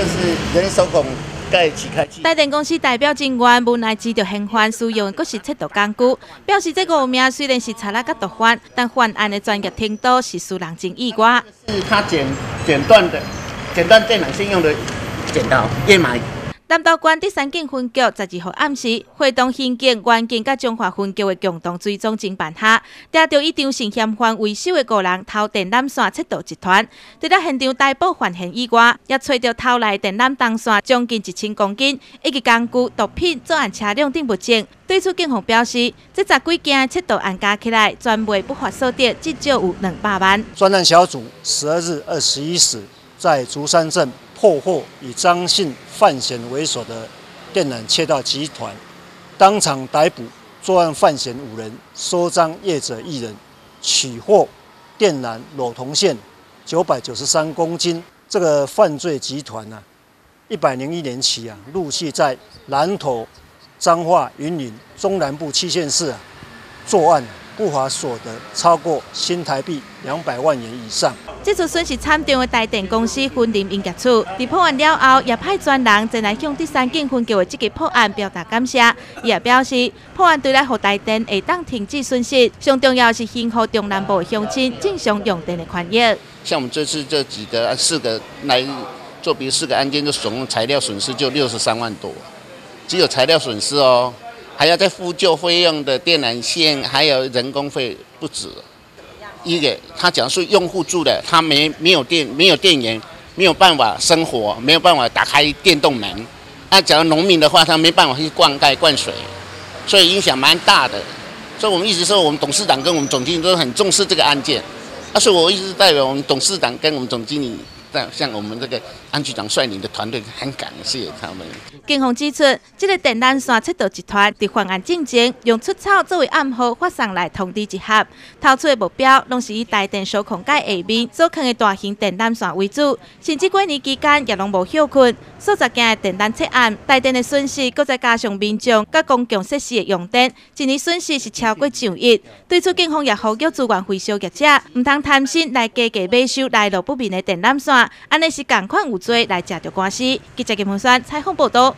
这是人手孔盖起开器。台电公司代表人员无奈知道嫌犯使用的阁是测度工具，表示这个名虽然是查拉个毒贩，但犯案的专业程度是输人情意外。是他剪剪断的，剪断电缆线用的剪刀燕麦。南投县第三警分局十二号暗时，会同刑警、员警甲中华分局的共同追踪侦办下，抓到以张姓嫌犯为首的个人偷电缆线窃盗集团。除了现场逮捕犯嫌以外，也找到偷来电缆当线将近一千公斤，以及工具、毒品、作案车辆等物证。对此，警方表示，这十几件窃盗案加起来，专卖不法所得至少有两百万。专案小组十二日二十一时在竹山镇。破获以张姓范闲为首的电缆窃盗集团，当场逮捕作案范闲五人，收赃业者一人，取获电缆裸铜线九百九十三公斤。这个犯罪集团呢，一百零一年起啊，陆续在南投、彰化、云林、中南部七县市啊作案。不法所得超过新台币两百万元以上。这次损失惨重的台电公司分林营业处，在破案了后，也派专人前来向第三警分局的这个破案表达感谢。伊也表示，破案对来和台电会当停止损失，上重要是幸福中南部的乡亲正常用电的权益。像我们这次这几个四个来做比四个案件，就总共材料损失就六十三万多，只有材料损失哦。还要再付旧费用的电缆线，还有人工费不止。一个，他讲是用户住的，他没没有电，没有电源，没有办法生活，没有办法打开电动门。那假如农民的话，他没办法去灌溉灌水，所以影响蛮大的。所以我们一直说，我们董事长跟我们总经理都很重视这个案件。那所以我一直代表我们董事长跟我们总经理。像我们这个安局长率领的团队，很感谢他们。警方指出，这个电缆线窃盗集团在犯案进前，用出草作为暗号发送来通知集合，逃出的目标拢是以台电收控界下面所坑的大型电缆线为主，甚至过年期间也拢无休困。数十件的电缆窃案，台电的损失，搁再加上民众甲公共设施的用电，一年损失是超过上亿。对此，警方也呼吁资源回收业者，唔通贪心来加价买收来路不明的电缆线。安尼是共款有罪来食着官司。记者金文山采访报道。